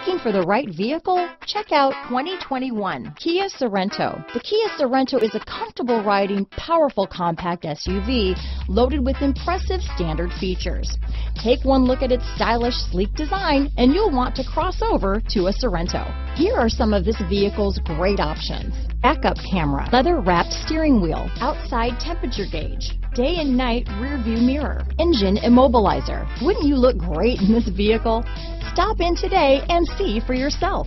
Looking for the right vehicle? Check out 2021 Kia Sorento. The Kia Sorento is a comfortable riding, powerful compact SUV loaded with impressive standard features. Take one look at its stylish, sleek design and you'll want to cross over to a Sorento. Here are some of this vehicle's great options. Backup camera, leather wrapped steering wheel, outside temperature gauge, day and night rear view mirror, engine immobilizer. Wouldn't you look great in this vehicle? Stop in today and see for yourself.